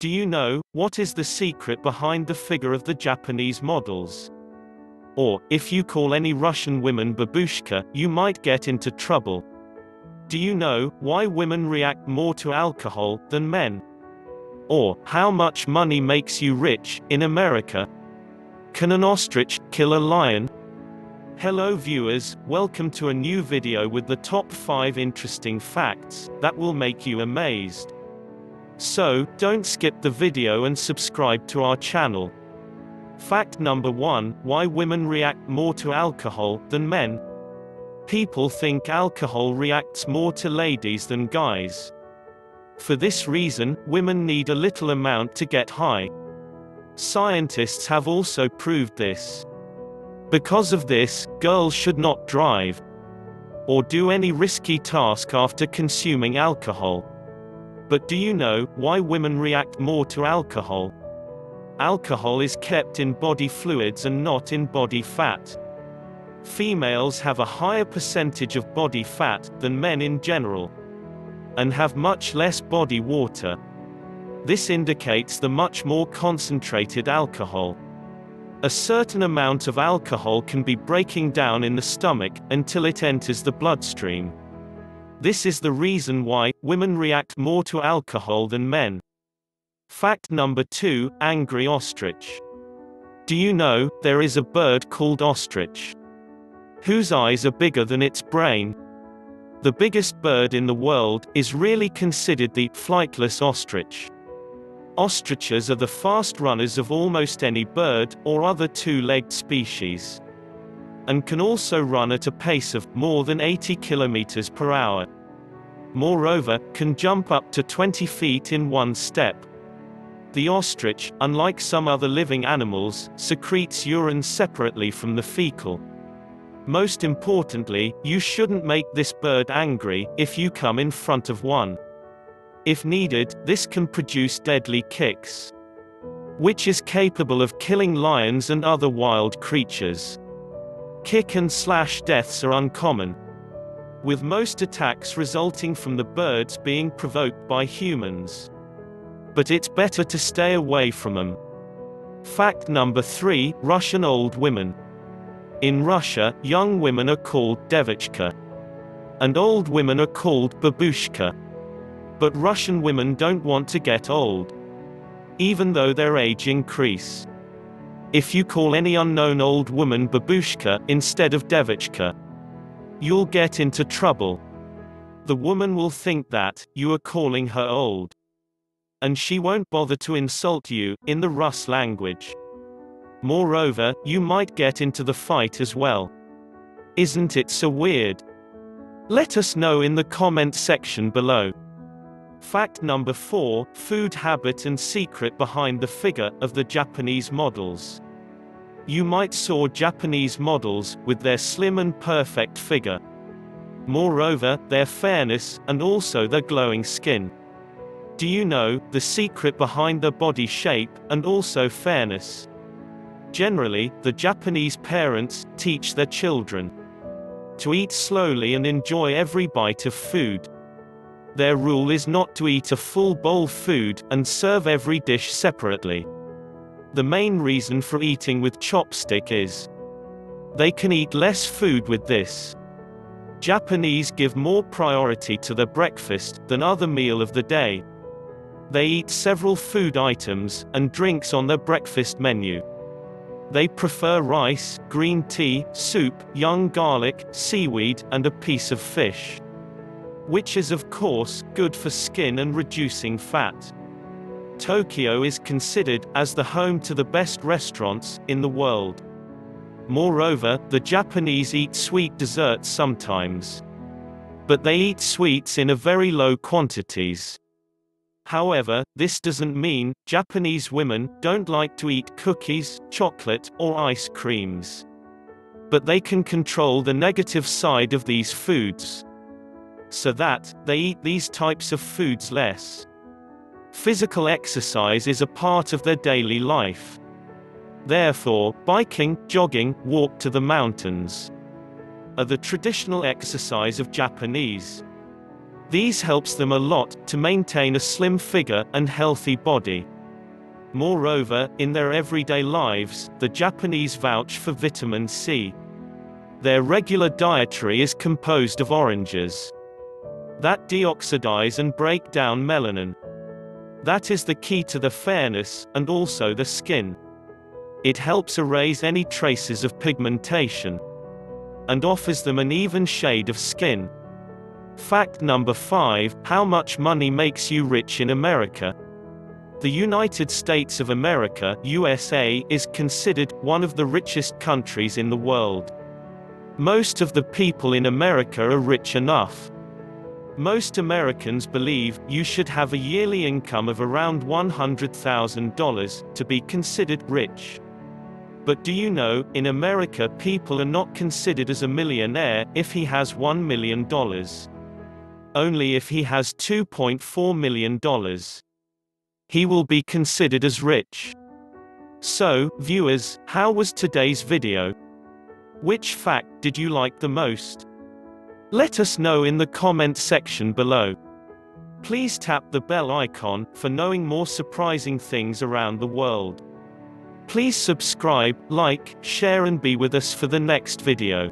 Do you know, what is the secret behind the figure of the Japanese models? Or, if you call any Russian women babushka, you might get into trouble. Do you know, why women react more to alcohol than men? Or, how much money makes you rich, in America? Can an ostrich kill a lion? Hello viewers, welcome to a new video with the top 5 interesting facts that will make you amazed. So, don't skip the video and subscribe to our channel. Fact number 1, why women react more to alcohol than men. People think alcohol reacts more to ladies than guys. For this reason, women need a little amount to get high. Scientists have also proved this. Because of this, girls should not drive or do any risky task after consuming alcohol. But do you know why women react more to alcohol? Alcohol is kept in body fluids and not in body fat. Females have a higher percentage of body fat than men in general and have much less body water. This indicates the much more concentrated alcohol. A certain amount of alcohol can be breaking down in the stomach until it enters the bloodstream. This is the reason why women react more to alcohol than men. Fact number 2 Angry Ostrich. Do you know, there is a bird called ostrich? Whose eyes are bigger than its brain? The biggest bird in the world is really considered the flightless ostrich. Ostriches are the fast runners of almost any bird, or other two-legged species. And can also run at a pace of more than 80 km per hour. Moreover, can jump up to 20 feet in one step. The ostrich, unlike some other living animals, secretes urine separately from the fecal. Most importantly, you shouldn't make this bird angry, if you come in front of one. If needed, this can produce deadly kicks. Which is capable of killing lions and other wild creatures. Kick and slash deaths are uncommon. With most attacks resulting from the birds being provoked by humans. But it's better to stay away from them. Fact number 3 Russian old women. In Russia, young women are called devochka. And old women are called babushka. But Russian women don't want to get old. Even though their age increase. If you call any unknown old woman babushka instead of devochka, you'll get into trouble. The woman will think that you are calling her old. And she won't bother to insult you in the Rus language. Moreover, you might get into the fight as well. Isn't it so weird? Let us know in the comment section below. Fact number 4 Food habit and secret behind the figure of the Japanese models. You might saw Japanese models, with their slim and perfect figure. Moreover, their fairness, and also their glowing skin. Do you know, the secret behind their body shape, and also fairness? Generally, the Japanese parents teach their children to eat slowly and enjoy every bite of food. Their rule is not to eat a full bowl food, and serve every dish separately. The main reason for eating with chopstick is they can eat less food with this. Japanese give more priority to their breakfast than other meal of the day. They eat several food items and drinks on their breakfast menu. They prefer rice, green tea, soup, young garlic, seaweed, and a piece of fish which is of course, good for skin and reducing fat. Tokyo is considered as the home to the best restaurants in the world. Moreover, the Japanese eat sweet desserts sometimes. But they eat sweets in a very low quantities. However, this doesn't mean Japanese women don't like to eat cookies, chocolate, or ice creams. But they can control the negative side of these foods so that they eat these types of foods less. Physical exercise is a part of their daily life. Therefore, biking, jogging, walk to the mountains are the traditional exercise of Japanese. These helps them a lot to maintain a slim figure and healthy body. Moreover, in their everyday lives, the Japanese vouch for vitamin C. Their regular dietary is composed of oranges that deoxidize and break down melanin. That is the key to the fairness, and also the skin. It helps erase any traces of pigmentation and offers them an even shade of skin. Fact number 5 How much money makes you rich in America? The United States of America USA is considered one of the richest countries in the world. Most of the people in America are rich enough. Most Americans believe you should have a yearly income of around $100,000 to be considered rich. But do you know, in America people are not considered as a millionaire if he has $1 million. Only if he has $2.4 million. He will be considered as rich. So, viewers, how was today's video? Which fact did you like the most? Let us know in the comment section below. Please tap the bell icon for knowing more surprising things around the world. Please subscribe, like, share and be with us for the next video.